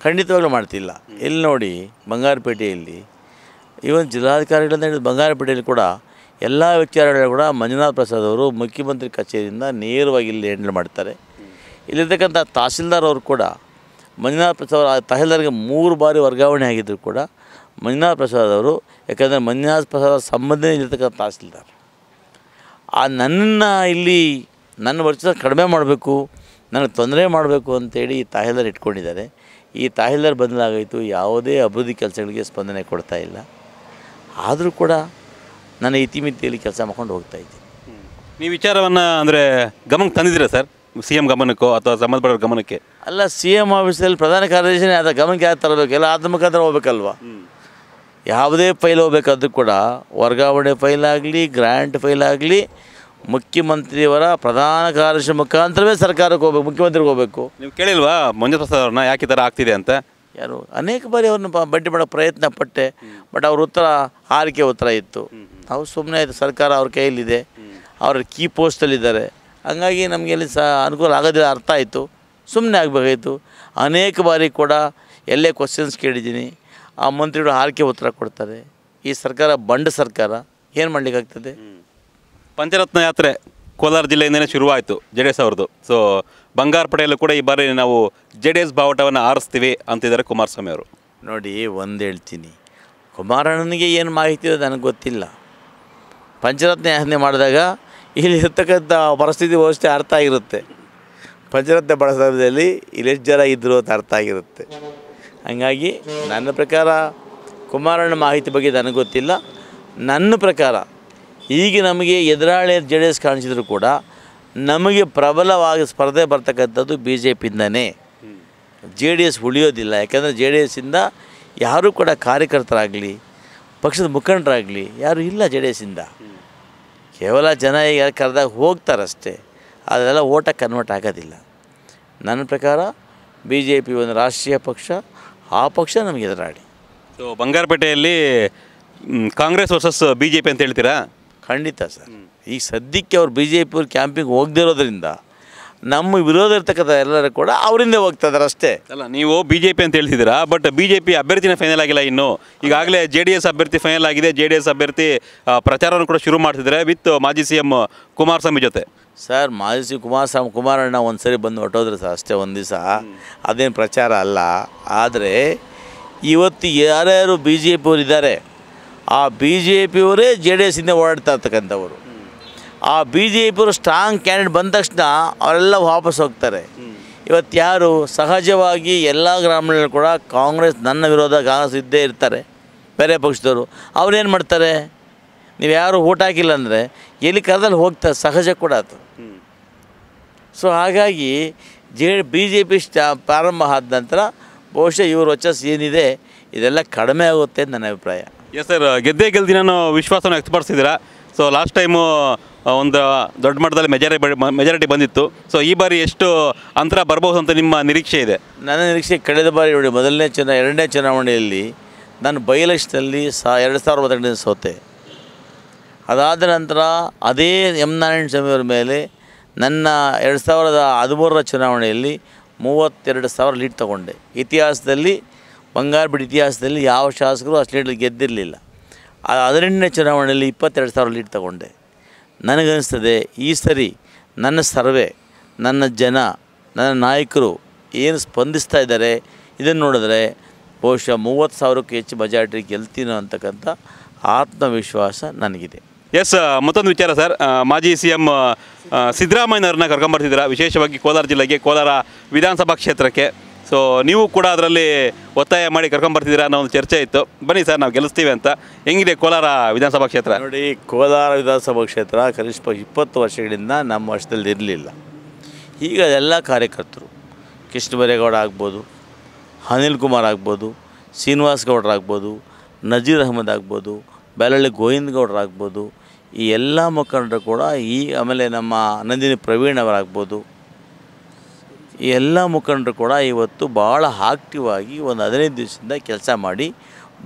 [SPEAKER 1] ಖಂಡಿತವಾಗ್ಲೂ ಮಾಡ್ತಿಲ್ಲ. ಇಲ್ಲಿ ನೋಡಿ ಬಂಗಾರಪೇಟೆಯಲ್ಲಿ ಇವನ್ ಜಿಲ್ಲಾಧಿಕಾರಿಗಳಿಂದ ಹಿಡಿದು ಬಂಗಾರಪೇಟೆಯಲ್ಲಿ ಕೂಡ ಎಲ್ಲ ವಿಚಾರಗಳು ಕೂಡ ಮಂಜುನಾಥ್ ಪ್ರಸಾದ್ ಅವರು ಮುಖ್ಯಮಂತ್ರಿ ಕಚೇರಿಯಿಂದ ನೇರವಾಗಿ ಇಲ್ಲಿ ಹ್ಯಾಂಡಲ್ ಮಾಡ್ತಾರೆ ಇಲ್ಲಿರ್ತಕ್ಕಂಥ ತಹಸೀಲ್ದಾರ್ ಅವರು ಕೂಡ ಮಂಜುನಾಥ್ ಪ್ರಸಾದ್ ಅವರು ತಹಸೀಲ್ದಾರ್ಗೆ ಮೂರು ಬಾರಿ ವರ್ಗಾವಣೆ ಆಗಿದ್ದರೂ ಕೂಡ ಮಂಜುನಾಥ್ ಪ್ರಸಾದ್ ಅವರು ಯಾಕಂದರೆ ಮಂಜುನಾಥ್ ಪ್ರಸಾದ್ ಸಂಬಂಧನೇ ಸಂಬಂಧ ಇರ್ತಕ್ಕಂಥ ತಹಸೀಲ್ದಾರ್ ಆ ನನ್ನ ಇಲ್ಲಿ ನನ್ನ ವರ್ಷ ಕಡಿಮೆ ಮಾಡಬೇಕು ನನಗೆ ತೊಂದರೆ ಮಾಡಬೇಕು ಅಂತೇಳಿ ಈ ತಹಸೀಲ್ದಾರ್ ಇಟ್ಕೊಂಡಿದ್ದಾರೆ. ಈ ತಹಸೀಲ್ದಾರ್ ಬದಲಾಗಾಯಿತು ಯಾವುದೇ ಅಭಿವೃದ್ಧಿ ಕೆಲಸಗಳಿಗೆ ಸ್ಪಂದನೆ ಕೊಡ್ತಾ ಇಲ್ಲ. ಆದರೂ ಕೂಡ ನನ್ನ ಇತಿಮಿತಿಯಲ್ಲಿ ಕೆಲಸ ಮಾಡ್ಕೊಂಡು ಹೋಗ್ತಾ ಇದ್ದೀನಿ.
[SPEAKER 2] ನೀವು ವಿಚಾರವನ್ನು ಅಂದರೆ ಗಮನಕ್ಕೆ ತಂದಿದ್ದೀರಾ ಸರ್? ಸಿ ಎಂ ಗಮನಕ್ಕೋ ಅಥವಾ ಸಂಬಂಧಪಟ್ಟ ಗಮನಕ್ಕೆ?
[SPEAKER 1] ಅಲ್ಲ ಸಿ ಎಂ ಆಫೀಸಲ್ಲಿ ಪ್ರಧಾನ ಕಾರ್ಯದರ್ಶಿನೇ ಅದು ಗಮನಕ್ಕೆ ಯಾರು ತರಬೇಕು? ಎಲ್ಲ ಆದ ಮುಖಾಂತರ ಹೋಗ್ಬೇಕಲ್ವ? ಯಾವುದೇ ಫೈಲ್ ಹೋಗ್ಬೇಕಾದ್ರೂ ಕೂಡ ವರ್ಗಾವಣೆ ಫೈಲ್ ಆಗಲಿ ಗ್ರ್ಯಾಂಟ್ ಫೈಲ್ ಆಗಲಿ ಮುಖ್ಯಮಂತ್ರಿಯವರ ಪ್ರಧಾನ ಕಾರ್ಯದರ್ಶಿ ಮುಖಾಂತರವೇ ಸರ್ಕಾರಕ್ಕೆ ಹೋಗ್ಬೇಕು ಮುಖ್ಯಮಂತ್ರಿಗೆ ಹೋಗ್ಬೇಕು.
[SPEAKER 2] ನೀವು ಕೇಳಿಲ್ವಾ ಮಂಜು ಪ್ರಸಾದ್ ಅವ್ರನ್ನ ಯಾಕೆ ಈ ಥರ ಆಗ್ತಿದೆ ಅಂತ?
[SPEAKER 1] ಯಾರು? ಅನೇಕ ಬಾರಿ ಅವ್ರನ್ನ ಬಡ್ಡಿ ಮಾಡೋ ಪ್ರಯತ್ನ ಪಟ್ಟೆ ಬಟ್ ಅವ್ರ ಉತ್ತರ ಹಾರಿಕೆ ಉತ್ತರ ಇತ್ತು. ನಾವು ಸುಮ್ಮನೆ ಆಯಿತು ಸರ್ಕಾರ ಅವ್ರ ಕೈಯಲ್ಲಿದೆ. ಅವ್ರ ಕೀ ಪೋಸ್ಟಲ್ಲಿದ್ದಾರೆ ಹಂಗಾಗಿ ನಮಗೆ ಅಲ್ಲಿ ಸಹ ಅನುಕೂಲ ಆಗೋದಿಲ್ಲ ಅರ್ಥ ಆಯಿತು. ಸುಮ್ಮನೆ ಆಗಬೇಕಾಯಿತು. ಅನೇಕ ಬಾರಿ ಕೂಡ ಎಲ್ಲೇ ಕ್ವಶನ್ಸ್ ಕೇಳಿದ್ದೀನಿ. ಆ ಮಂತ್ರಿಗಳು ಆರಿಕೆ ಉತ್ತರ ಕೊಡ್ತಾರೆ. ಈ ಸರ್ಕಾರ ಬಂಡ ಸರ್ಕಾರ. ಏನು ಮಾಡಲಿಕ್ಕಾಗ್ತದೆ?
[SPEAKER 2] ಪಂಚರತ್ನ ಯಾತ್ರೆ. ಕೋಲಾರ ಜಿಲ್ಲೆಯಿಂದನೇ ಶುರುವಾಯಿತು ಜೆ ಡಿ ಎಸ್ ಅವ್ರದ್ದು. ಸೊ ಬಂಗಾರ ಪಡೆಯಲು ಕೂಡ ಈ ಬಾರಿ ನಾವು ಜೆ ಡಿ ಎಸ್ ಬಾವುಟವನ್ನು ಆರಿಸ್ತೀವಿ ಅಂತಿದ್ದಾರೆ ಕುಮಾರಸ್ವಾಮಿ ಅವರು.
[SPEAKER 1] ನೋಡಿ, ಒಂದು ಹೇಳ್ತೀನಿ. ಕುಮಾರಣ್ಣನಿಗೆ ಏನು ಮಾಹಿತಿ ಇದೆ ನನಗೆ ಗೊತ್ತಿಲ್ಲ. ಪಂಚರತ್ನ ಯಾಚನೆ ಮಾಡಿದಾಗ ಇಲ್ಲಿ ಇರ್ತಕ್ಕಂಥ ಪರಿಸ್ಥಿತಿ ವ್ಯವಸ್ಥೆ ಅರ್ಥ ಆಗಿರುತ್ತೆ. ಪಂಚರತ್ನ ಬಳಸೋದ್ರಲ್ಲಿ ಇಲ್ಲಿ ಎಷ್ಟು ಜನ ಇದ್ದರು ಅಂತ ಅರ್ಥ ಆಗಿರುತ್ತೆ. ಹಾಗಾಗಿ ನನ್ನ ಪ್ರಕಾರ ಕುಮಾರಣ್ಣ ಮಾಹಿತಿ ಬಗ್ಗೆ ನನಗೆ ಗೊತ್ತಿಲ್ಲ. ನನ್ನ ಪ್ರಕಾರ ಈಗ ನಮಗೆ ಎದುರಾಳಿ ಜೆ ಡಿ ಎಸ್ ಕಾಣಿಸಿದ್ರು ಕೂಡ ನಮಗೆ ಪ್ರಬಲವಾಗಿ ಸ್ಪರ್ಧೆ ಬರ್ತಕ್ಕಂಥದ್ದು ಬಿ ಜೆ ಪಿಯಿಂದನೇ ಜೆ ಡಿ ಎಸ್ ಉಳಿಯೋದಿಲ್ಲ. ಯಾಕಂದರೆ ಜೆ ಡಿ ಎಸ್ಸಿಂದ ಯಾರೂ ಕೂಡ ಕಾರ್ಯಕರ್ತರಾಗಲಿ, ಪಕ್ಷದ ಮುಖಂಡರಾಗಲಿ ಯಾರೂ ಇಲ್ಲ ಜೆ ಡಿ ಎಸ್ಸಿಂದ ಕೇವಲ ಜನ ಈಗ ಕರೆದಾಗ ಹೋಗ್ತಾರಷ್ಟೇ. ಅದೆಲ್ಲ ಓಟ ಕನ್ವರ್ಟ್ ಆಗೋದಿಲ್ಲ. ನನ್ನ ಪ್ರಕಾರ ಬಿ ಜೆ ಪಿ ಒಂದು ರಾಷ್ಟ್ರೀಯ ಪಕ್ಷ, ಆ ಪಕ್ಷ ನಮಗೆ ಎದುರಾಡಿ
[SPEAKER 2] so ಬಂಗಾರಪೇಟೆಯಲ್ಲಿ Congress versus B J P ಅಂತ ಹೇಳ್ತೀರಾ?
[SPEAKER 1] ಖಂಡಿತ ಸರ್. ಈಗ ಸದ್ಯಕ್ಕೆ ಅವ್ರು ಬಿ ಜೆ ಪಿ ಕ್ಯಾಂಪಿಗೆ ಹೋಗ್ದಿರೋದ್ರಿಂದ ನಮ್ಮ ವಿರೋಧ ಇರ್ತಕ್ಕಂಥ ಎಲ್ಲರೂ ಕೂಡ ಅವರಿಂದ ಹೋಗ್ತಾ ಇದಾರೆ ಅಷ್ಟೇ.
[SPEAKER 2] ಅಲ್ಲ ನೀವು ಬಿ ಜೆ ಪಿ ಅಂತ ಹೇಳ್ತಿದ್ದೀರಾ ಬಟ್ ಬಿ ಜೆ ಪಿ ಅಭ್ಯರ್ಥಿನ ಫೈನಲ್ ಆಗಿಲ್ಲ ಇನ್ನು. ಈಗಾಗಲೇ ಜೆ ಡಿ ಎಸ್ ಅಭ್ಯರ್ಥಿ ಫೈನಲ್ ಆಗಿದೆ. ಜೆ ಡಿ ಎಸ್ ಅಭ್ಯರ್ಥಿ ಪ್ರಚಾರವನ್ನು ಕೂಡ ಶುರು ಮಾಡ್ತಿದ್ದಾರೆ ವಿತ್ ಮಾಜಿ ಸಿ ಎಂ ಕುಮಾರಸ್ವಾಮಿ ಜೊತೆ.
[SPEAKER 1] ಸರ್ ಮಾಜಿ ಸಿ ಕುಮಾರಸ್ವಾಮಿ ಕುಮಾರಣ್ಣ ಒಂದು ಸರಿ ಬಂದು ಹೊಟ್ಟೋದ್ರೆ ಸರ್ ಅಷ್ಟೇ ಒಂದು ದಿವಸ. ಅದೇನು ಪ್ರಚಾರ ಅಲ್ಲ. ಆದರೆ ಇವತ್ತು ಯಾರ್ಯಾರು ಬಿ ಜೆ ಪಿಯವರು ಇದ್ದಾರೆ ಆ ಬಿ ಜೆ ಪಿಯವರೇ ಜೆ ಡಿ ಎಸ್ಸಿಂದ ಓಡಾಡ್ತಾ ಇರ್ತಕ್ಕಂಥವ್ರು. ಆ ಬಿ ಜೆ ಪಿಯವರು ಸ್ಟ್ರಾಂಗ್ ಕ್ಯಾಂಡಿಡೇಟ್ ಬಂದ ತಕ್ಷಣ ಅವರೆಲ್ಲ ವಾಪಸ್ ಹೋಗ್ತಾರೆ. ಇವತ್ತು ಯಾರು ಸಹಜವಾಗಿ ಎಲ್ಲ ಗ್ರಾಮಗಳಲ್ಲಿ ಕೂಡ ಕಾಂಗ್ರೆಸ್ ನನ್ನ ವಿರೋಧ ಕಾಂಗ್ರೆಸ್ ಇದ್ದೇ ಇರ್ತಾರೆ. ಬೇರೆ ಪಕ್ಷದವರು. ಅವ್ರೇನು ಮಾಡ್ತಾರೆ? ನೀವು ಯಾರು ಓಟ್ ಹಾಕಿಲ್ಲ ಅಂದರೆ ಎಲ್ಲಿ ಕರೆದಲ್ಲಿ ಹೋಗ್ತಾರೆ? ಸಹಜ ಕೂಡ ಅದು. ಸೊ ಹಾಗಾಗಿ ಜೆ ಬಿ ಜೆ ಪಿ ಸ್ಟಾ ಪ್ರಾರಂಭ ಆದ ನಂತರ ಬಹುಶಃ ಇವರು ವರ್ಚಸ್ ಏನಿದೆ? ಇದೆಲ್ಲ ಕಡಿಮೆ ಆಗುತ್ತೆ ನನ್ನ ಅಭಿಪ್ರಾಯ.
[SPEAKER 2] ಎಸ್ ಸರ್ ಗೆದ್ದೇ ಗೆಲ್ದಿನ ವಿಶ್ವಾಸವನ್ನು ವ್ಯಕ್ತಪಡಿಸಿದ್ದೀರಾ? ಸೊ ಲಾಸ್ಟ್ ಟೈಮು ಒಂದು ದೊಡ್ಡ ಮಟ್ಟದಲ್ಲಿ ಮೆಜಾರಿಟಿ ಮೆಜಾರಿಟಿ ಬಂದಿತ್ತು. ಸೊ ಈ ಬಾರಿ ಎಷ್ಟು ಅಂತರ ಬರಬಹುದು ಅಂತ ನಿಮ್ಮ ನಿರೀಕ್ಷೆ ಇದೆ?
[SPEAKER 1] ನನ್ನ ನಿರೀಕ್ಷೆ ಕಳೆದ ಬಾರಿ ನೋಡಿ, ಮೊದಲನೇ ಚುನಾ, ಎರಡನೇ ಚುನಾವಣೆಯಲ್ಲಿ ನಾನು ಬೈ ಎಲೆಕ್ಷನಲ್ಲಿ ಸಾ, ಎರಡು ಸಾವಿರದ ಹದಿನೆಂಟನೇ ಸೋತೆ. ಅದಾದ ನಂತರ ಅದೇ ಎಂ. ನಾರಾಯಣ ಸ್ವಾಮಿಯವರ ಮೇಲೆ ನನ್ನ ಎರಡು ಸಾವಿರದ ಹದಿಮೂರರ ಚುನಾವಣೆಯಲ್ಲಿ ಮೂವತ್ತೆರಡು ಸಾವಿರ ಲೀಡ್ ತಗೊಂಡೆ. ಇತಿಹಾಸದಲ್ಲಿ ಬಂಗಾರಪೇಟೆ ಇತಿಹಾಸದಲ್ಲಿ ಯಾವ ಶಾಸಕರು ಅಷ್ಟು ಲೀಡ್ಲಿ ಗೆದ್ದಿರಲಿಲ್ಲ. ಹದಿನೆಂಟನೇ ಚುನಾವಣೆಯಲ್ಲಿ ಇಪ್ಪತ್ತೆರಡು ಸಾವಿರ ಲೀಡ್ ತಗೊಂಡೆ. ನನಗನ್ನಿಸ್ತದೆ ಈ ಸರಿ ನನ್ನ ಸರ್ವೆ, ನನ್ನ ಜನ, ನನ್ನ ನಾಯಕರು ಏನು ಸ್ಪಂದಿಸ್ತಾ ಇದ್ದಾರೆ, ಇದನ್ನು ನೋಡಿದ್ರೆ ಬಹುಶಃ ಮೂವತ್ತು ಸಾವಿರಕ್ಕೂ ಹೆಚ್ಚು ಮೆಜಾರಿಟಿ ಗೆಲ್ತೀನೋ ಅಂತಕ್ಕಂಥ ಆತ್ಮವಿಶ್ವಾಸ ನನಗಿದೆ.
[SPEAKER 2] ಎಸ್ ಮತ್ತೊಂದು ವಿಚಾರ ಸರ್. ಮಾಜಿ ಸಿ ಎಂ ಸಿದ್ದರಾಮಯ್ಯನವ್ರನ್ನ ಕರ್ಕೊಂಬರ್ತಿದ್ದೀರಾ? ವಿಶೇಷವಾಗಿ ಕೋಲಾರ ಜಿಲ್ಲೆಗೆ, ಕೋಲಾರ ವಿಧಾನಸಭಾ ಕ್ಷೇತ್ರಕ್ಕೆ. ಸೊ ನೀವು ಕೂಡ ಅದರಲ್ಲಿ ಒತ್ತಾಯ ಮಾಡಿ ಕರ್ಕೊಂಬರ್ತಿದ್ದೀರಾ ಅನ್ನೋ ಒಂದು ಚರ್ಚೆ ಇತ್ತು. ಬನ್ನಿ ಸರ್, ನಾವು ಗೆಲ್ಲಿಸ್ತೀವಿ ಅಂತ. ಹೆಂಗಿದೆ ಕೋಲಾರ ವಿಧಾನಸಭಾ ಕ್ಷೇತ್ರ?
[SPEAKER 1] ನೋಡಿ, ಕೋಲಾರ ವಿಧಾನಸಭಾ ಕ್ಷೇತ್ರ ಕನಿಷ್ಠ ಇಪ್ಪತ್ತು ವರ್ಷಗಳಿಂದ ನಮ್ಮ ವರ್ಷದಲ್ಲಿ ಇರಲಿಲ್ಲ. ಈಗ ಎಲ್ಲ ಕಾರ್ಯಕರ್ತರು ಕೃಷ್ಣ ಬೈರೇಗೌಡ ಆಗ್ಬೋದು, ಅನಿಲ್ ಕುಮಾರ್ ಆಗ್ಬೋದು, ಶ್ರೀನಿವಾಸ್ ಗೌಡ್ರು ಆಗ್ಬೋದು, ನಜೀರ್ ಅಹಮದ್ ಆಗ್ಬೋದು ಗೋವಿಂದ ಗೌಡ್ರು ಆಗ್ಬೋದು, ಈ ಎಲ್ಲ ಮುಖಂಡರು ಕೂಡ ಈ ಆಮೇಲೆ ನಮ್ಮ ನಂದಿನಿ ಪ್ರವೀಣ್ ಅವರಾಗ್ಬೋದು. ಈ ಎಲ್ಲ ಮುಖಂಡರು ಕೂಡ ಇವತ್ತು ಭಾಳ ಆಕ್ಟಿವ್ ಆಗಿ ಒಂದು ಹದಿನೈದು ದಿವಸದಿಂದ ಕೆಲಸ ಮಾಡಿ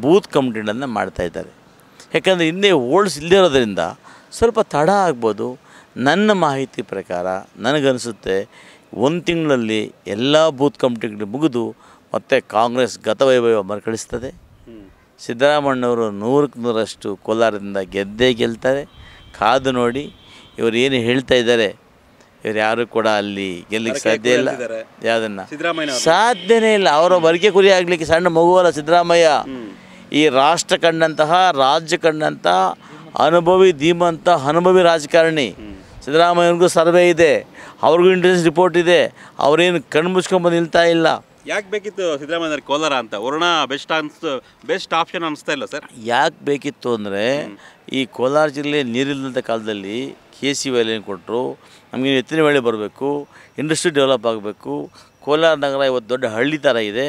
[SPEAKER 1] ಬೂತ್ ಕಮಿಟಿಗಳನ್ನು ಮಾಡ್ತಾಯಿದ್ದಾರೆ ಯಾಕಂದರೆ ಹಿಂದೆ ಓಲ್ಡ್ಸ್ ಇಲ್ಲದಿರೋದ್ರಿಂದ ಸ್ವಲ್ಪ ತಡ ಆಗ್ಬೋದು. ನನ್ನ ಮಾಹಿತಿ ಪ್ರಕಾರ ನನಗನ್ನಿಸುತ್ತೆ ಒಂದು ತಿಂಗಳಲ್ಲಿ ಎಲ್ಲ ಬೂತ್ ಕಮಿಟಿಗಳು ಮುಗಿದು ಮತ್ತೆ ಕಾಂಗ್ರೆಸ್ ಗತವೈಭವ ಮರುಕಳಿಸ್ತದೆ. ಸಿದ್ದರಾಮಣ್ಣವರು ನೂರಕ್ಕೆ ನೂರಷ್ಟು ಕೋಲಾರದಿಂದ ಗೆದ್ದೇ ಗೆಲ್ತಾರೆ. ಕಾದು ನೋಡಿ ಇವರು ಏನು ಹೇಳ್ತಾ ಇದ್ದಾರೆ ಇವ್ರು ಯಾರು ಕೂಡ ಅಲ್ಲಿ ಗೆಲ್ಲಿಕ್ಕೆ ಸಾಧ್ಯ ಇಲ್ಲ. ಯಾವುದನ್ನ? ಸಾಧ್ಯನೇ ಇಲ್ಲ. ಅವರ ವರ್ಗೆ ಕುರಿ ಆಗಲಿಕ್ಕೆ ಸಣ್ಣ ಮಗುವಲ್ಲ ಸಿದ್ದರಾಮಯ್ಯ. ಈ ರಾಷ್ಟ್ರ ಕಂಡಂತಹ ರಾಜ್ಯ ಕಂಡಂತಹ ಅನುಭವಿ ಧೀಮಂತ ಅನುಭವಿ ರಾಜಕಾರಣಿ. ಸಿದ್ದರಾಮಯ್ಯನಿಗೂ ಸರ್ವೆ ಇದೆ. ಅವ್ರಿಗೂ ಇಂಟೆಲಿಜೆನ್ಸ್ ರಿಪೋರ್ಟ್ ಇದೆ. ಅವರೇನು ಕಣ್ಣು ಮುಚ್ಕೊಂಬಂದು ನಿಲ್ತಾ ಇಲ್ಲ.
[SPEAKER 2] ಯಾಕೆ ಬೇಕಿತ್ತು ಸಿದ್ದರಾಮಯ್ಯ ಕೋಲಾರ ಅಂತ? ವರುಣ ಬೆಸ್ಟ್ ಅನ್ಸ್ತು ಬೆಸ್ಟ್ ಆಪ್ಷನ್ ಅನಿಸ್ತಾ ಇಲ್ಲ ಸರ್?
[SPEAKER 1] ಯಾಕೆ ಬೇಕಿತ್ತು ಅಂದರೆ ಈ ಕೋಲಾರ ಜಿಲ್ಲೆ ನೀರಿಲ್ಲದ ಕಾಲದಲ್ಲಿ ಕೆ ಸಿ ವ್ಯಾಲಿಯನ್ನು ಕೊಟ್ಟರು ನಮಗೆ ಎತ್ತಿನ ವೇಳೆ ಬರಬೇಕು ಇಂಡಸ್ಟ್ರಿ ಡೆವಲಪ್ ಆಗಬೇಕು. ಕೋಲಾರ ನಗರ ಇವತ್ತು ದೊಡ್ಡ ಹಳ್ಳಿ ಥರ ಇದೆ.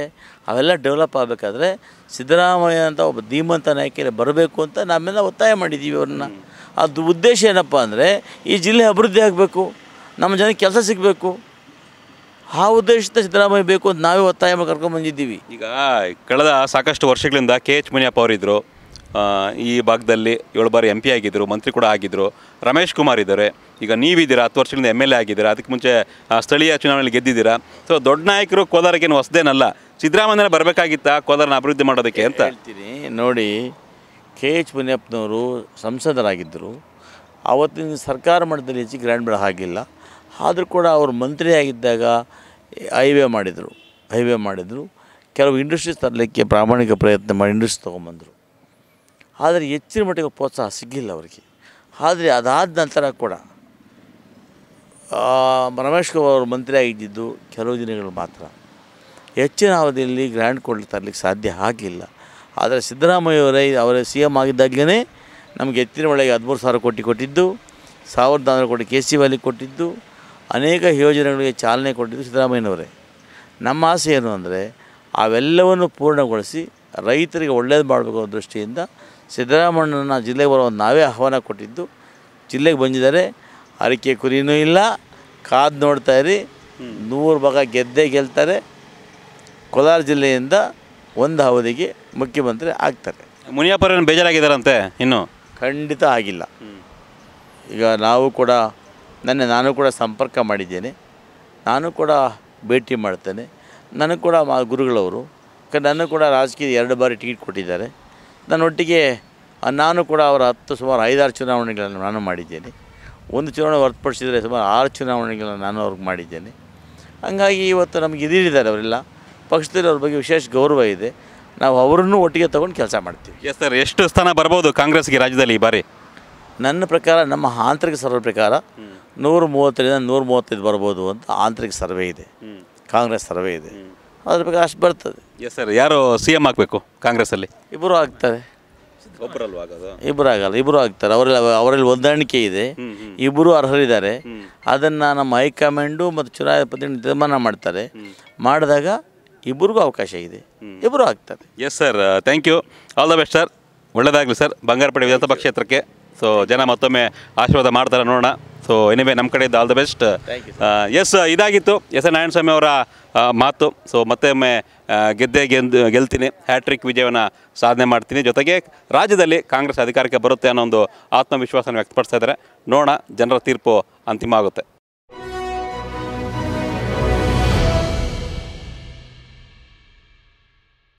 [SPEAKER 1] ಅವೆಲ್ಲ ಡೆವಲಪ್ ಆಗಬೇಕಾದ್ರೆ ಸಿದ್ದರಾಮಯ್ಯ ಅಂತ ಒಬ್ಬ ಧೀಮಂತ ನಾಯಕಿಯಲ್ಲಿ ಬರಬೇಕು ಅಂತ ನಾವೆಲ್ಲ ಒತ್ತಾಯ ಮಾಡಿದ್ದೀವಿ ಅವ್ರನ್ನ. ಅದು ಉದ್ದೇಶ ಏನಪ್ಪ ಅಂದರೆ ಈ ಜಿಲ್ಲೆ ಅಭಿವೃದ್ಧಿ ಆಗಬೇಕು, ನಮ್ಮ ಜನಕ್ಕೆ ಕೆಲಸ ಸಿಗಬೇಕು. ಆ ಉದ್ದೇಶದಿಂದ ಸಿದ್ದರಾಮಯ್ಯ ಬೇಕು ಅಂತ ನಾವೇ ಒತ್ತಾಯ ಕರ್ಕೊಂಡು ಬಂದಿದ್ದೀವಿ.
[SPEAKER 2] ಈಗ ಕಳೆದ ಸಾಕಷ್ಟು ವರ್ಷಗಳಿಂದ ಕೆ ಎಚ್ ಮುನಿಯಪ್ಪ ಅವರಿದ್ದರು ಈ ಭಾಗದಲ್ಲಿ ಏಳು ಬಾರಿ ಎಂ ಪಿ ಆಗಿದ್ದರು ಮಂತ್ರಿ ಕೂಡ ಆಗಿದ್ದರು ರಮೇಶ್ ಕುಮಾರ್ ಇದ್ದಾರೆ. ಈಗ ನೀವಿದ್ದೀರಾ? ಹತ್ತು ವರ್ಷಗಳಿಂದ ಎಂ ಎಲ್ ಎ ಆಗಿದ್ದೀರಾ? ಅದಕ್ಕೆ ಮುಂಚೆ ಸ್ಥಳೀಯ ಚುನಾವಣೆಯಲ್ಲಿ ಗೆದ್ದಿದ್ದೀರಾ? ಸೊ ದೊಡ್ಡ ನಾಯಕರು ಕೋಲಾರಕ್ಕೇನು ಹೊಸದೇನಲ್ಲ? ಸಿದ್ದರಾಮಯ್ಯನ ಬರಬೇಕಾಗಿತ್ತಾ ಕೋಲಾರನ ಅಭಿವೃದ್ಧಿ ಮಾಡೋದಕ್ಕೆ ಅಂತ?
[SPEAKER 1] ಹೇಳ್ತೀನಿ. ನೋಡಿ, ಕೆ ಎಚ್ ಮುನಿಯಪ್ಪನವರು ಸಂಸದರಾಗಿದ್ದರು. ಆವತ್ತಿನ ಸರ್ಕಾರ ಮಟ್ಟದಲ್ಲಿ ಹೆಚ್ಚು ಗ್ರ್ಯಾಂಡ್ ಬಿಡ ಆಗಿಲ್ಲ ಆದರೂ ಕೂಡ ಅವರು ಮಂತ್ರಿಯಾಗಿದ್ದಾಗ ಹೈವೇ ಮಾಡಿದರು. ಹೈವೇ ಮಾಡಿದರು. ಕೆಲವು ಇಂಡಸ್ಟ್ರೀಸ್ ತರಲಿಕ್ಕೆ ಪ್ರಾಮಾಣಿಕ ಪ್ರಯತ್ನ ಮಾಡಿ ಇಂಡಸ್ಟ್ರಿ ತೊಗೊಂಬಂದರು. ಆದರೆ ಹೆಚ್ಚಿನ ಮಟ್ಟಿಗೆ ಪ್ರೋತ್ಸಾಹ ಸಿಗಲಿಲ್ಲ ಅವರಿಗೆ. ಆದರೆ ಅದಾದ ನಂತರ ಕೂಡ ರಮೇಶ್ ಅವರು ಮಂತ್ರಿ ಆಗಿದ್ದಿದ್ದು ಕೆಲವು ದಿನಗಳು ಮಾತ್ರ. ಹೆಚ್ಚಿನ ಅವಧಿಯಲ್ಲಿ ಗ್ರ್ಯಾಂಡ್ ಕೊಡ್ಲಿಕ್ಕೆ ತರಲಿಕ್ಕೆ ಸಾಧ್ಯ ಆಗಿಲ್ಲ. ಆದರೆ ಸಿದ್ದರಾಮಯ್ಯವರೇ ಅವರ ಸಿ ಎಂ ಆಗಿದ್ದಾಗಲೇ ನಮಗೆ ಎತ್ತಿನ ಒಳಗೆ ಹದಿಮೂರು ಸಾವಿರ ಕೋಟಿ ಕೊಟ್ಟಿದ್ದು, ಸಾವಿರದ ನಾನ್ನೂರು ಕೋಟಿ ಕೆ ಸಿ ವ್ಯಾಲಿ ಕೊಟ್ಟಿದ್ದು, ಅನೇಕ ಯೋಜನೆಗಳಿಗೆ ಚಾಲನೆ ಕೊಟ್ಟಿದ್ದು ಸಿದ್ದರಾಮಯ್ಯನವರೇ. ನಮ್ಮ ಆಸೆ ಏನು ಅಂದರೆ, ಅವೆಲ್ಲವನ್ನು ಪೂರ್ಣಗೊಳಿಸಿ ರೈತರಿಗೆ ಒಳ್ಳೇದು ಮಾಡಬೇಕು ಅನ್ನೋ ದೃಷ್ಟಿಯಿಂದ ಸಿದ್ದರಾಮಯ್ಯನ ಜಿಲ್ಲೆಗೆ ಬರೋ ನಾವೇ ಆಹ್ವಾನ ಕೊಟ್ಟಿದ್ದು. ಜಿಲ್ಲೆಗೆ ಬಂದಿದ್ದಾರೆ ಅರಿಕೆ ಕುರಿನೂ ಇಲ್ಲ ಕಾದು ನೋಡ್ತಾ ಇರಿ. ನೂರು ಭಾಗ ಗೆದ್ದೇ ಗೆಲ್ತಾರೆ. ಕೋಲಾರ ಜಿಲ್ಲೆಯಿಂದ ಒಂದು ಅವಧಿಗೆ ಮುಖ್ಯಮಂತ್ರಿ ಆಗ್ತಾರೆ.
[SPEAKER 2] ಮುನಿಯಪ್ಪರೇನು ಬೇಜಾರಾಗಿದ್ದಾರಂತೆ ಇನ್ನು?
[SPEAKER 1] ಖಂಡಿತ ಆಗಿಲ್ಲ. ಈಗ ನಾವು ಕೂಡ ನನ್ನ ನಾನು ಕೂಡ ಸಂಪರ್ಕ ಮಾಡಿದ್ದೇನೆ. ನಾನು ಕೂಡ ಭೇಟಿ ಮಾಡ್ತೇನೆ. ನನಗೆ ಕೂಡ ಮಾ ಗುರುಗಳವರು ನನಗೆ ಕೂಡ ರಾಜಕೀಯ ಎರಡು ಬಾರಿ ಟಿಕೆಟ್ ಕೊಟ್ಟಿದ್ದಾರೆ. ನನ್ನೊಟ್ಟಿಗೆ ನಾನು ಕೂಡ ಅವರ ಹತ್ತು ಸುಮಾರು ಐದಾರು ಚುನಾವಣೆಗಳನ್ನು ನಾನು ಮಾಡಿದ್ದೇನೆ. ಒಂದು ಚುನಾವಣೆ ಹೊರತುಪಡಿಸಿದರೆ ಸುಮಾರು ಆರು ಚುನಾವಣೆಗಳನ್ನು ನಾನು ಅವ್ರಿಗೆ ಮಾಡಿದ್ದೇನೆ. ಹಂಗಾಗಿ ಇವತ್ತು ನಮಗೆ ಇದಿದ್ದಾರೆ ಅವರೆಲ್ಲ. ಪಕ್ಷದಲ್ಲಿ ಅವ್ರ ಬಗ್ಗೆ ವಿಶೇಷ ಗೌರವ ಇದೆ. ನಾವು ಅವರನ್ನು ಒಟ್ಟಿಗೆ ತೊಗೊಂಡು ಕೆಲಸ ಮಾಡ್ತೀವಿ.
[SPEAKER 2] ಎಸ್ ಸರ್ ಎಷ್ಟು ಸ್ಥಾನ ಬರ್ಬೋದು ಕಾಂಗ್ರೆಸ್ಗೆ ರಾಜ್ಯದಲ್ಲಿ ಈ ಬಾರಿ?
[SPEAKER 1] ನನ್ನ ಪ್ರಕಾರ ನಮ್ಮ ಆಂತರಿಕ ಸರ್ವೆ ಪ್ರಕಾರ ನೂರ ಮೂವತ್ತರಿಂದ ನೂರ ಮೂವತ್ತೈದು ಬರ್ಬೋದು ಅಂತ ಆಂತರಿಕ ಸರ್ವೆ ಇದೆ. ಕಾಂಗ್ರೆಸ್ ಸರ್ವೆ ಇದೆ. ಅದ್ರ ಬಗ್ಗೆ ಅಷ್ಟು ಬರ್ತದೆ.
[SPEAKER 2] ಎಸ್ ಸರ್ ಯಾರು ಸಿ ಎಂ ಆಗಬೇಕು ಕಾಂಗ್ರೆಸ್ಸಲ್ಲಿ
[SPEAKER 1] ಇಬ್ಬರು ಆಗ್ತಾರೆ. ಇಬ್ಬರು ಆಗಲ್ಲ ಇಬ್ಬರು ಆಗ್ತಾರೆ. ಅವರಲ್ಲಿ ಅವರಲ್ಲಿ ಹೊಂದಾಣಿಕೆ ಇದೆ. ಇಬ್ಬರು ಅರ್ಹರಿದ್ದಾರೆ. ಅದನ್ನು ನಮ್ಮ ಹೈಕಮಾಂಡು ಮತ್ತು ಚುನಾಯಪತಿ ಪ್ರತಿನಿಧಿ ತೀರ್ಮಾನ ಮಾಡ್ತಾರೆ ಮಾಡಿದಾಗ ಇಬ್ಬರಿಗೂ ಅವಕಾಶ ಇದೆ. ಇಬ್ಬರು ಆಗ್ತಾರೆ.
[SPEAKER 2] Yes sir thank you all the best sir ಒಳ್ಳೆಯದಾಗಲಿ ಸರ್ ಬಂಗಾರಪೇಟೆ ವಿಧಾನಸಭಾ ಕ್ಷೇತ್ರಕ್ಕೆ. ಸೊ ಜನ ಮತ್ತೊಮ್ಮೆ ಆಶೀರ್ವಾದ ಮಾಡ್ತಾರೆ ನೋಡೋಣ. ಸೊ ಎನಿವೆ ನಮ್ಮ ಕಡೆಯಿಂದ ಆಲ್ ದ ಬೆಸ್ಟ್ ಎಸ್ ಇದಾಗಿತ್ತು. ಎಸ್ ಎ ನಾರಾಯಣಸ್ವಾಮಿ ಅವರ ಮಾತು. ಸೊ ಮತ್ತೊಮ್ಮೆ ಗೆದ್ದೆ ಗೆದ್ದು ಗೆಲ್ತೀನಿ ಹ್ಯಾಟ್ರಿಕ್ ವಿಜಯವನ್ನು ಸಾಧನೆ ಮಾಡ್ತೀನಿ. ಜೊತೆಗೆ ರಾಜ್ಯದಲ್ಲಿ ಕಾಂಗ್ರೆಸ್ ಅಧಿಕಾರಕ್ಕೆ ಬರುತ್ತೆ ಅನ್ನೋ ಒಂದು ಆತ್ಮವಿಶ್ವಾಸನ ವ್ಯಕ್ತಪಡಿಸ್ತಾ ಇದ್ದಾರೆ. ನೋಡೋಣ, ಜನರ ತೀರ್ಪು ಅಂತಿಮ ಆಗುತ್ತೆ.